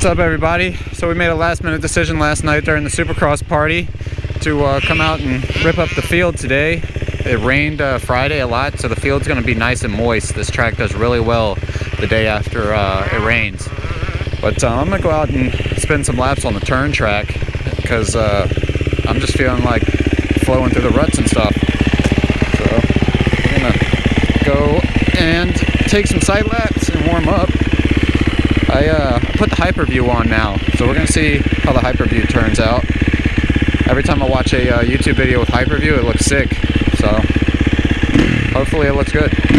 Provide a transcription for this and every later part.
What's up, everybody? So we made a last-minute decision last night during the Supercross party to uh, come out and rip up the field today. It rained uh, Friday a lot, so the field's going to be nice and moist. This track does really well the day after uh, it rains. But uh, I'm going to go out and spin some laps on the turn track because uh, I'm just feeling like flowing through the ruts and stuff. So we're going to go and take some side laps and warm up. I uh, put the Hyperview on now, so we're to see how the Hyperview turns out. Every time I watch a uh, YouTube video with Hyperview, it looks sick. So hopefully it looks good.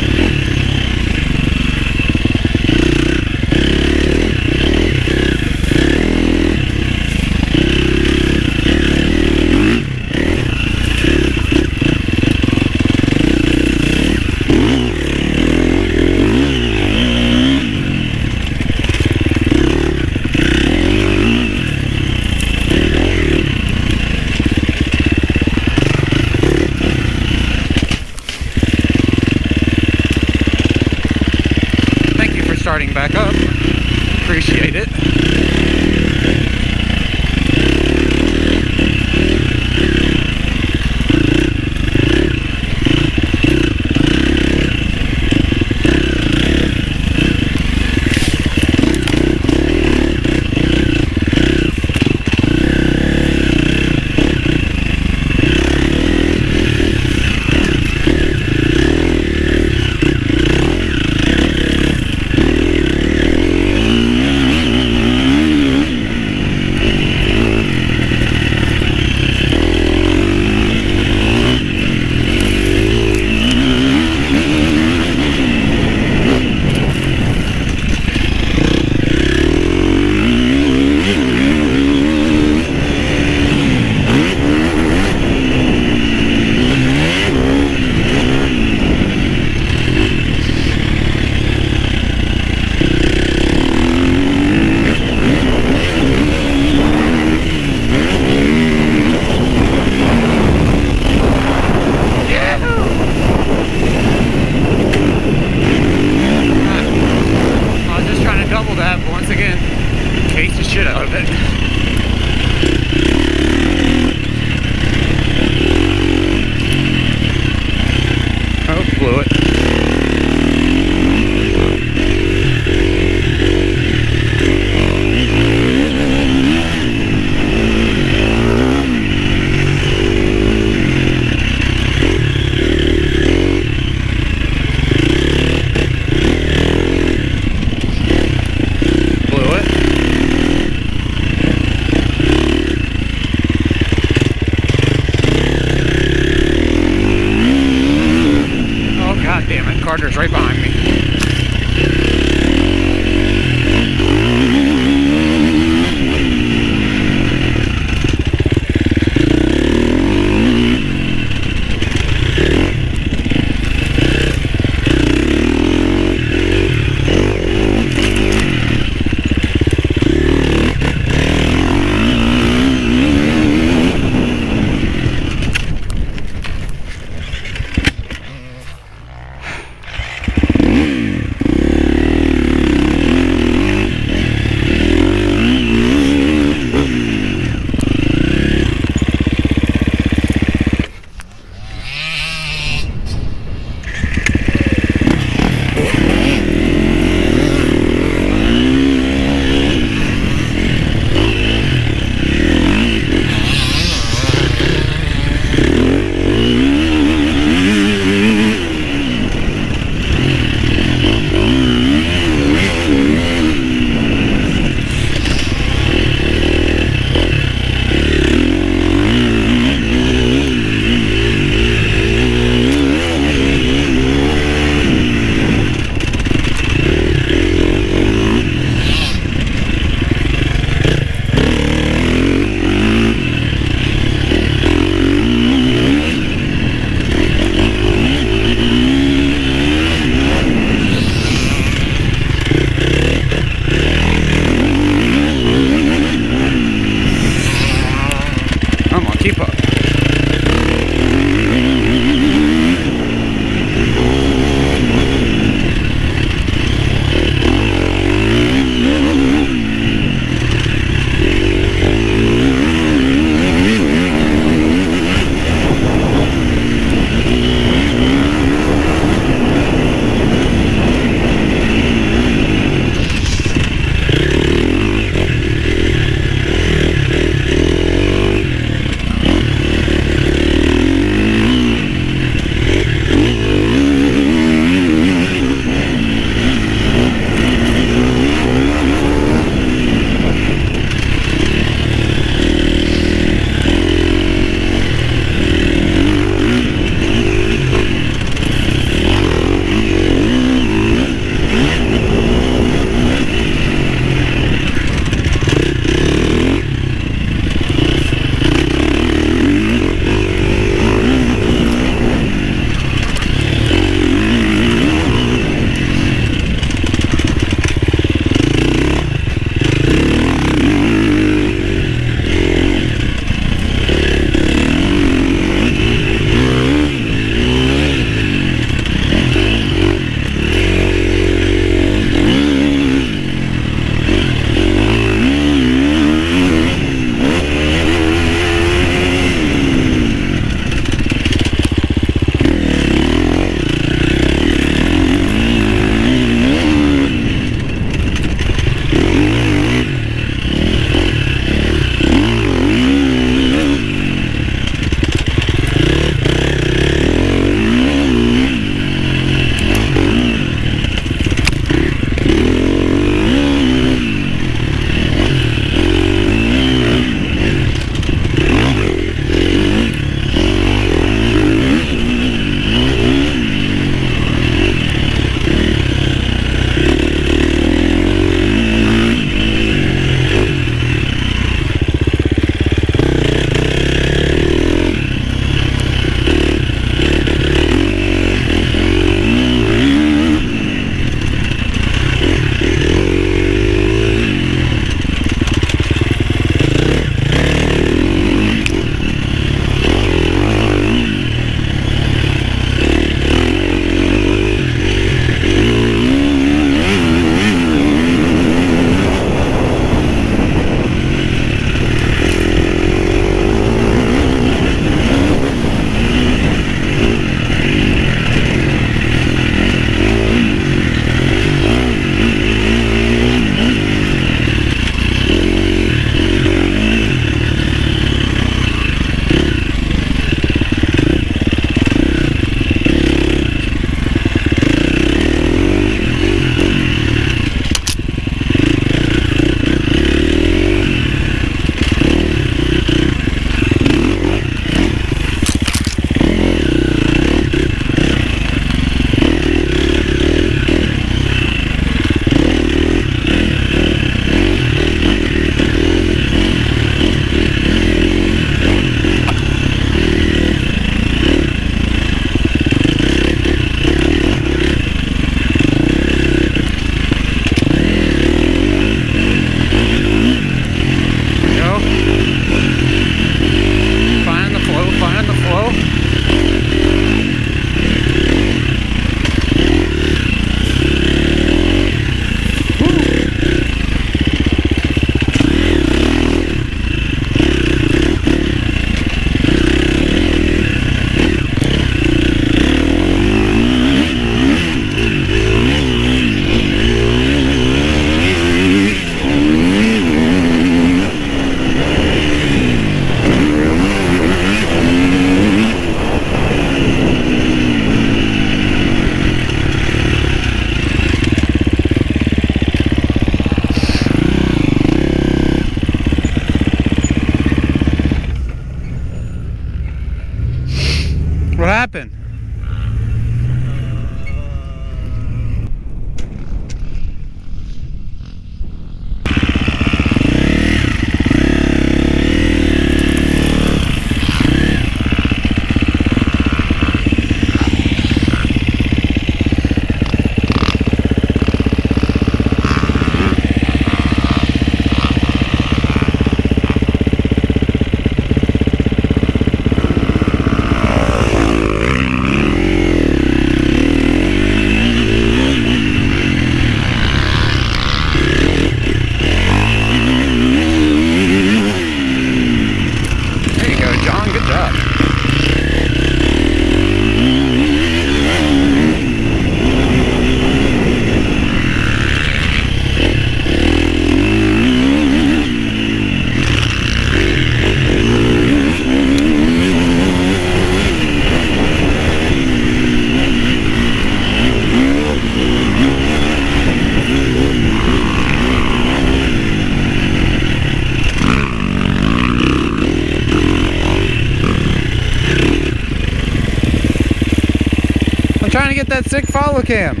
Cam.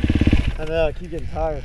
I know, I keep getting tired.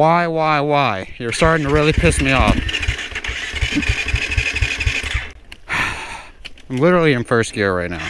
Why? Why, why? You're starting to really piss me off. I'm literally in first gear right now.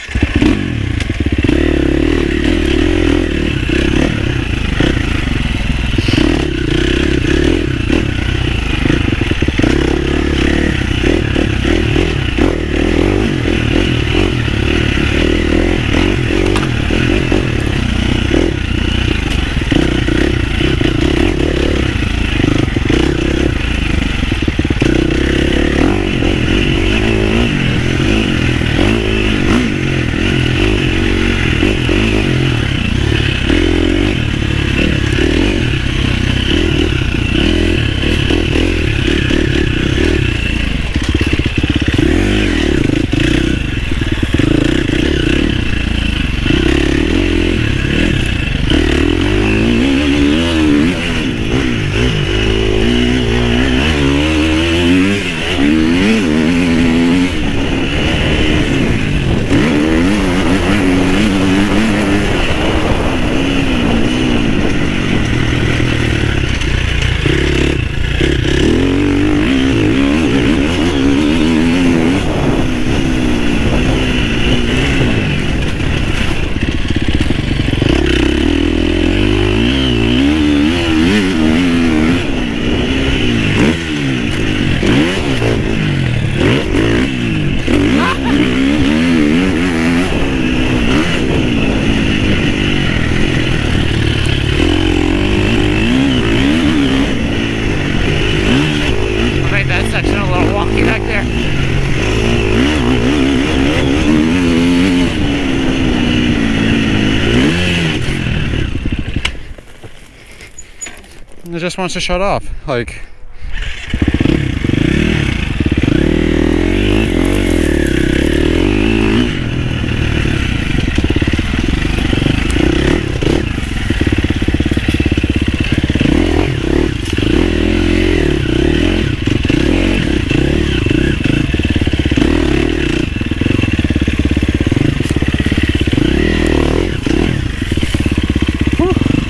wants to shut off. Like, Whew.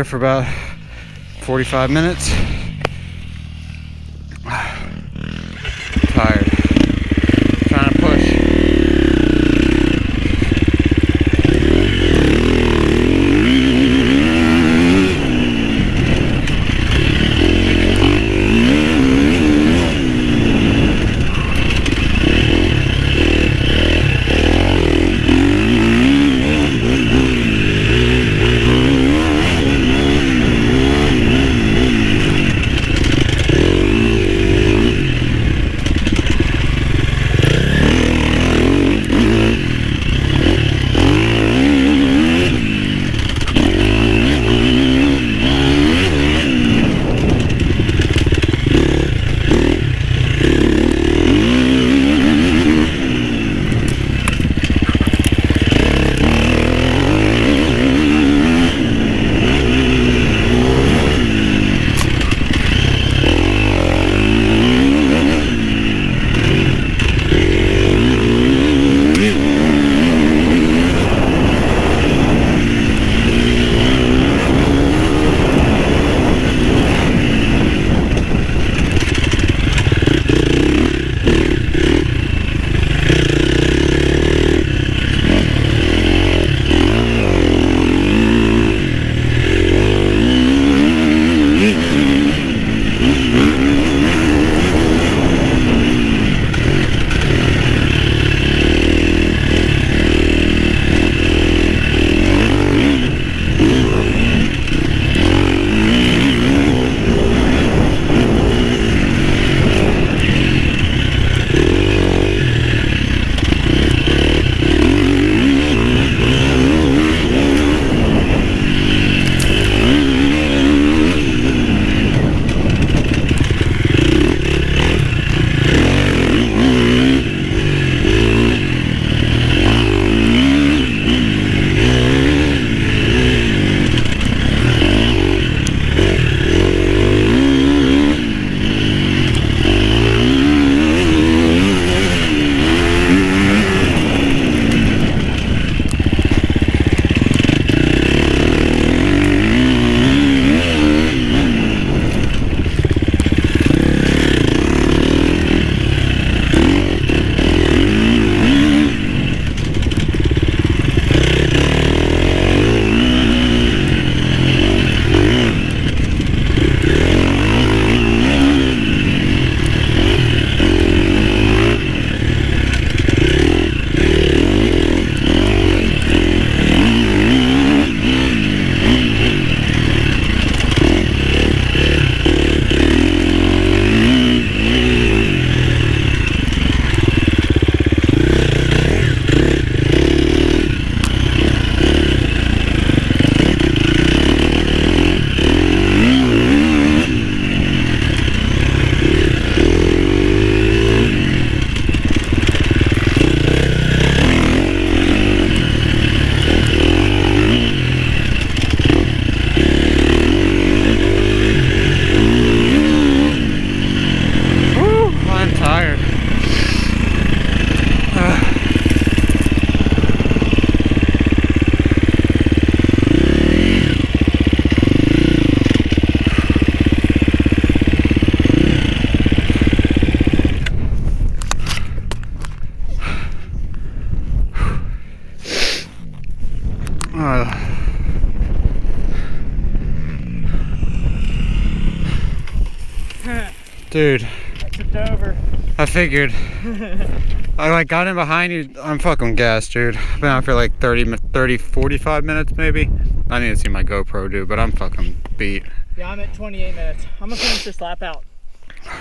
Here for about 45 minutes. Figured. I like got in behind you. I'm fucking gassed, dude. I've been out for like 30, 30, 45 minutes maybe. I need to see my GoPro, dude, but I'm fucking beat. Yeah, I'm at 28 minutes. I'm gonna finish this lap out.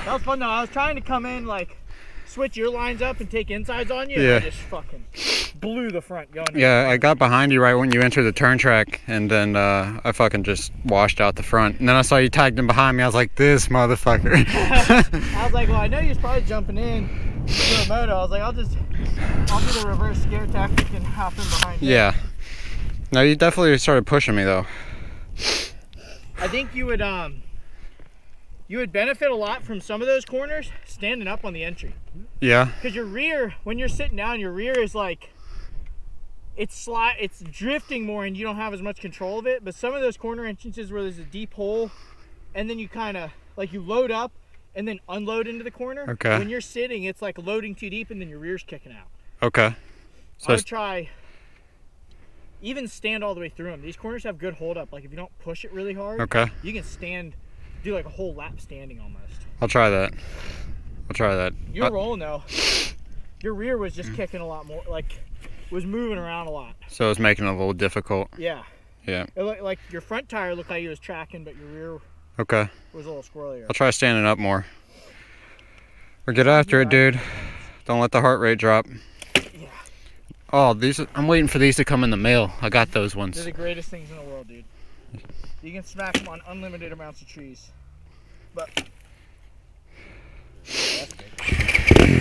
That was fun though. I was trying to come in like switch your lines up and take insides on you. Yeah. I just fucking blew the front going. Yeah, I got behind you right when you entered the turn track, and then uh, I fucking just washed out the front. And then I saw you tagged in behind me. I was like, this motherfucker. I was like, well, I know you're probably jumping in to a moto. I was like, I'll just, I'll do the reverse scare tactic and hop in behind you. yeah. No, you definitely started pushing me though. I think you would, um, you would benefit a lot from some of those corners standing up on the entry. Yeah. Because your rear, when you're sitting down, your rear is like, it's slide, it's drifting more, and you don't have as much control of it. But some of those corner entrances where there's a deep hole, and then you kind of like you load up and then unload into the corner. Okay. When you're sitting, it's like loading too deep, and then your rear's kicking out. Okay. so I would try. Even stand all the way through them. These corners have good hold up. Like if you don't push it really hard, okay. you can stand, do like a whole lap standing almost. I'll try that. I'll try that. you're Uh, rolling though. Your rear was just kicking a lot more, like was moving around a lot. So it was making it a little difficult. Yeah. Yeah. It looked like your front tire looked like it was tracking, but your rear okay. was a little squirrelier. I'll try standing up more. Or get after it, dude. Don't let the heart rate drop. Yeah. Oh, these I'm waiting for these to come in the mail. I got those ones. They're the greatest things in the world, dude. You can smack them on unlimited amounts of trees. But... Yeah,